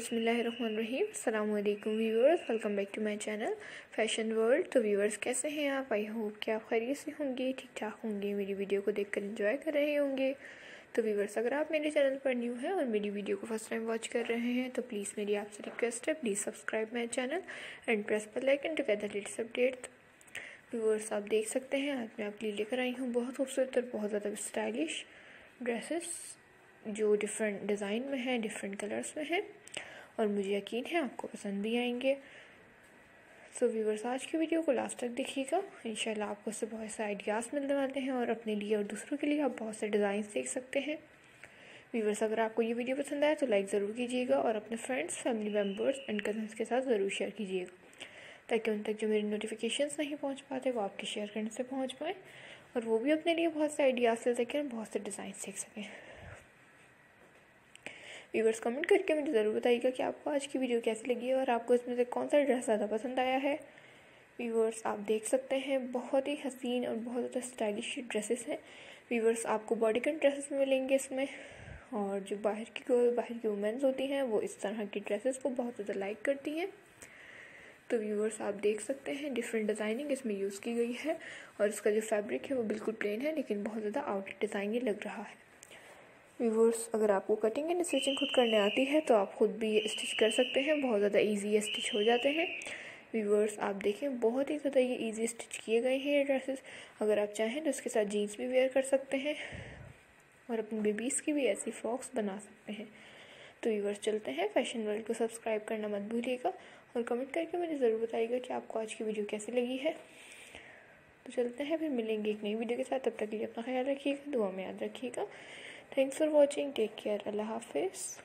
बसमीम अल्लाम viewers welcome back to my channel fashion world. तो viewers कैसे हैं आप? आई होप कि आप खैरियत से होंगे ठीक ठाक होंगे, मेरी वीडियो को देखकर एंजॉय कर रहे होंगे। तो व्यूवर्स अगर आप मेरे चैनल पर न्यू हैं और मेरी वीडियो को फ़र्स्ट टाइम वॉच कर रहे हैं तो प्लीज़ मेरी आपसे रिक्वेस्ट है please subscribe my channel and press पर like and together latest update viewers आप देख सकते हैं, आज मैं आपके लिए लेकर आई हूँ बहुत खूबसूरत और बहुत ज़्यादा स्टाइलिश ड्रेसेस जो डिफरेंट डिज़ाइन में है डिफरेंट कलर्स में है। और मुझे यकीन है आपको पसंद भी आएँगे। सो so, व्यूवर्स आज की वीडियो को लास्ट तक देखिएगा। इंशाल्लाह आपको उससे बहुत से आइडियाज़ मिलने वाले हैं और अपने लिए और दूसरों के लिए आप बहुत से डिज़ाइन देख सकते हैं। व्यूवर्स अगर आपको ये वीडियो पसंद आए तो लाइक ज़रूर कीजिएगा और अपने friends family members and cousins के साथ ज़रूर शेयर कीजिएगा। ताकि उन तक जो मेरे नोटिफिकेशंस नहीं पहुँच पाते वो आपके शेयर करने से पहुँच पाएँ और वो भी अपने लिए बहुत से आइडियाज़ ले सकें बहुत से डिज़ाइन सीख सकें। व्यूवर्स कमेंट करके मुझे ज़रूर बताइएगा कि आपको आज की वीडियो कैसी लगी है और आपको इसमें से कौन सा ड्रेस ज़्यादा पसंद आया है। व्यूवर्स आप देख सकते हैं, बहुत ही हसीन और बहुत ज़्यादा स्टाइलिश ड्रेसेस हैं। व्यूवर्स आपको बॉडी कन ड्रेसेस मिलेंगे इसमें और जो बाहर की गर्ल बाहर की वुमेंस होती हैं, वो इस तरह की ड्रेसेस को बहुत ज़्यादा लाइक करती हैं। तो व्यूवर्स आप देख सकते हैं डिफरेंट डिज़ाइनिंग इसमें यूज़ की गई है और इसका जो फैब्रिक है वो बिल्कुल प्लेन है, लेकिन बहुत ज़्यादा आउट डिज़ाइन ये लग रहा है। व्यूवर्स अगर आपको कटिंग एंड स्टिचिंग खुद करने आती है तो आप खुद भी स्टिच कर सकते हैं। बहुत ज़्यादा इजी स्टिच हो जाते हैं। व्यूवर्स आप देखें, बहुत ही ज़्यादा ये ईजी स्टिच किए गए हैं ये ड्रेसेस अगर आप चाहें तो उसके साथ जीन्स भी वेयर कर सकते हैं और अपनी बेबीज़ की भी ऐसी फ्रॉक्स बना सकते हैं। तो व्यूवर्स चलते हैं। फ़ैशन वर्ल्ड को सब्सक्राइब करना मत भूलिएगा और कमेंट करके मुझे ज़रूर बताइएगा कि आपको आज की वीडियो कैसी लगी है। तो चलते हैं, फिर मिलेंगे एक नई वीडियो के साथ। तब तक के लिए अपना ख्याल रखिएगा, दुआ में याद रखिएगा। Thanks for watching. Take care. Allah Hafiz.